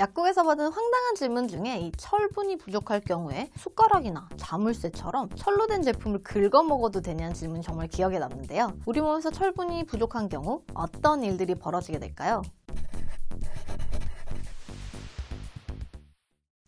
약국에서 받은 황당한 질문 중에 이 철분이 부족할 경우에 숟가락이나 자물쇠처럼 철로 된 제품을 긁어 먹어도 되냐는 질문이 정말 기억에 남는데요. 우리 몸에서 철분이 부족한 경우 어떤 일들이 벌어지게 될까요?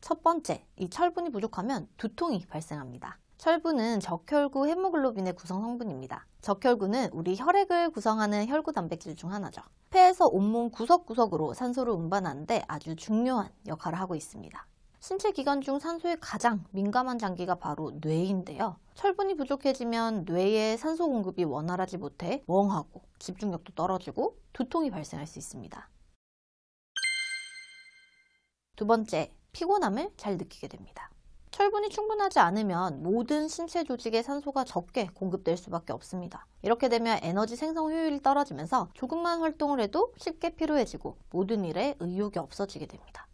첫 번째, 이 철분이 부족하면 두통이 발생합니다. 철분은 적혈구 헤모글로빈의 구성 성분입니다. 적혈구는 우리 혈액을 구성하는 혈구 단백질 중 하나죠. 폐에서 온몸 구석구석으로 산소를 운반하는데 아주 중요한 역할을 하고 있습니다. 신체 기관 중 산소에 가장 민감한 장기가 바로 뇌인데요. 철분이 부족해지면 뇌의 산소 공급이 원활하지 못해 멍하고 집중력도 떨어지고 두통이 발생할 수 있습니다. 두 번째, 피곤함을 잘 느끼게 됩니다. 철분이 충분하지 않으면 모든 신체 조직에 산소가 적게 공급될 수밖에 없습니다. 이렇게 되면 에너지 생성 효율이 떨어지면서 조금만 활동을 해도 쉽게 피로해지고 모든 일에 의욕이 없어지게 됩니다.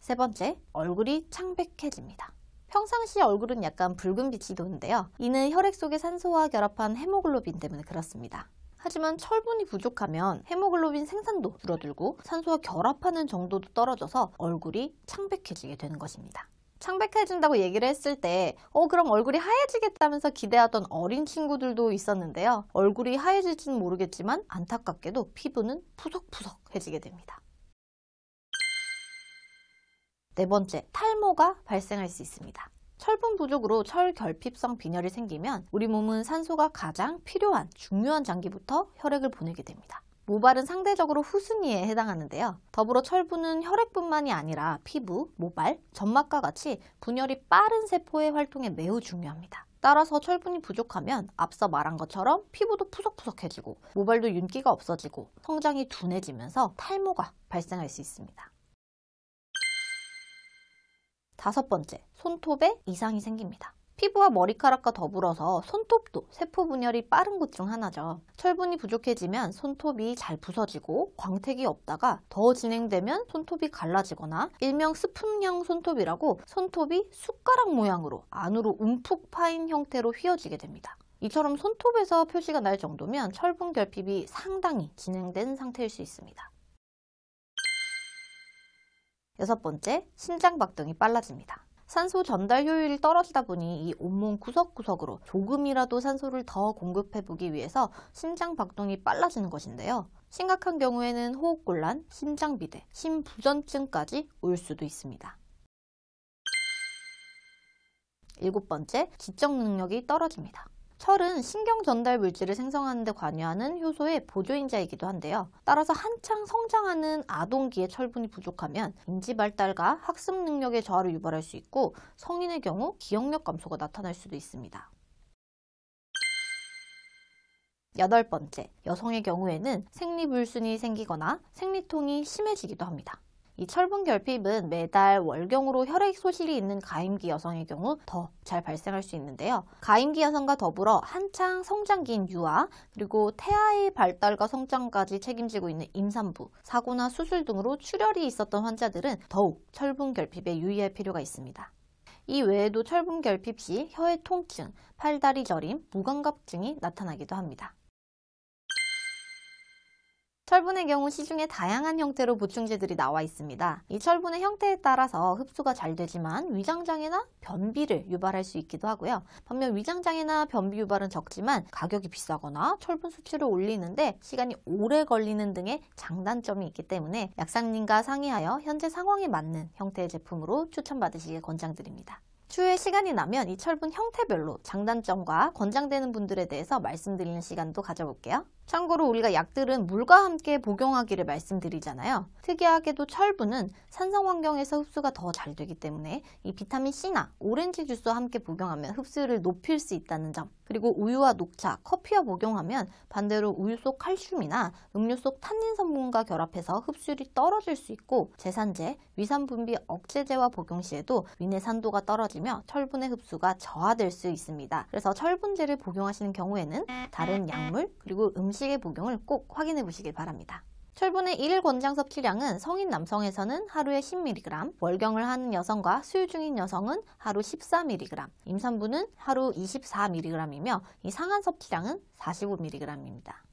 세 번째, 얼굴이 창백해집니다. 평상시 얼굴은 약간 붉은 빛이 도는데요. 이는 혈액 속의 산소와 결합한 헤모글로빈 때문에 그렇습니다. 하지만 철분이 부족하면 헤모글로빈 생산도 줄어들고 산소와 결합하는 정도도 떨어져서 얼굴이 창백해지게 되는 것입니다. 창백해진다고 얘기를 했을 때, 어, 그럼 얼굴이 하얘지겠다면서 기대하던 어린 친구들도 있었는데요. 얼굴이 하얘질지는 모르겠지만 안타깝게도 피부는 푸석푸석해지게 됩니다. 네 번째, 탈모가 발생할 수 있습니다. 철분 부족으로 철 결핍성 빈혈이 생기면 우리 몸은 산소가 가장 필요한 중요한 장기부터 혈액을 보내게 됩니다. 모발은 상대적으로 후순위에 해당하는데요. 더불어 철분은 혈액뿐만이 아니라 피부, 모발, 점막과 같이 분열이 빠른 세포의 활동에 매우 중요합니다. 따라서 철분이 부족하면 앞서 말한 것처럼 피부도 푸석푸석해지고 모발도 윤기가 없어지고 성장이 둔해지면서 탈모가 발생할 수 있습니다. 다섯 번째, 손톱에 이상이 생깁니다. 피부와 머리카락과 더불어서 손톱도 세포 분열이 빠른 곳 중 하나죠. 철분이 부족해지면 손톱이 잘 부서지고 광택이 없다가 더 진행되면 손톱이 갈라지거나 일명 스푼형 손톱이라고 손톱이 숟가락 모양으로 안으로 움푹 파인 형태로 휘어지게 됩니다. 이처럼 손톱에서 표시가 날 정도면 철분 결핍이 상당히 진행된 상태일 수 있습니다. 여섯 번째, 심장 박동이 빨라집니다. 산소 전달 효율이 떨어지다 보니 이 온몸 구석구석으로 조금이라도 산소를 더 공급해 보기 위해서 심장 박동이 빨라지는 것인데요. 심각한 경우에는 호흡곤란, 심장비대, 심부전증까지 올 수도 있습니다. 일곱 번째, 지적 능력이 떨어집니다. 철은 신경 전달 물질을 생성하는 데 관여하는 효소의 보조인자이기도 한데요. 따라서 한창 성장하는 아동기에 철분이 부족하면 인지 발달과 학습 능력의 저하를 유발할 수 있고 성인의 경우 기억력 감소가 나타날 수도 있습니다. 여덟 번째, 여성의 경우에는 생리불순이 생기거나 생리통이 심해지기도 합니다. 이 철분 결핍은 매달 월경으로 혈액 소실이 있는 가임기 여성의 경우 더 잘 발생할 수 있는데요. 가임기 여성과 더불어 한창 성장기인 유아 그리고 태아의 발달과 성장까지 책임지고 있는 임산부, 사고나 수술 등으로 출혈이 있었던 환자들은 더욱 철분 결핍에 유의할 필요가 있습니다. 이 외에도 철분 결핍 시 혀의 통증, 팔다리 저림, 무감각증이 나타나기도 합니다. 철분의 경우 시중에 다양한 형태로 보충제들이 나와 있습니다. 이 철분의 형태에 따라서 흡수가 잘 되지만 위장장애나 변비를 유발할 수 있기도 하고요. 반면 위장장애나 변비 유발은 적지만 가격이 비싸거나 철분 수치를 올리는데 시간이 오래 걸리는 등의 장단점이 있기 때문에 약사님과 상의하여 현재 상황에 맞는 형태의 제품으로 추천받으시길 권장드립니다. 추후에 시간이 나면 이 철분 형태별로 장단점과 권장되는 분들에 대해서 말씀드리는 시간도 가져볼게요. 참고로 우리가 약들은 물과 함께 복용하기를 말씀드리잖아요. 특이하게도 철분은 산성 환경에서 흡수가 더 잘 되기 때문에 이 비타민 C나 오렌지 주스와 함께 복용하면 흡수율을 높일 수 있다는 점 그리고 우유와 녹차, 커피와 복용하면 반대로 우유 속 칼슘이나 음료 속 탄닌 성분과 결합해서 흡수율이 떨어질 수 있고 제산제, 위산 분비 억제제와 복용 시에도 위내 산도가 떨어지 며 철분의 흡수가 저하될 수 있습니다. 그래서 철분제를 복용하시는 경우에는 다른 약물 그리고 음식 음식의 복용을 꼭 확인해 보시길 바랍니다. 철분의 1일 권장 섭취량은 성인 남성에서는 하루에 10mg, 월경을 하는 여성과 수유 중인 여성은 하루 14mg, 임산부는 하루 24mg이며 이 상한 섭취량은 45mg입니다.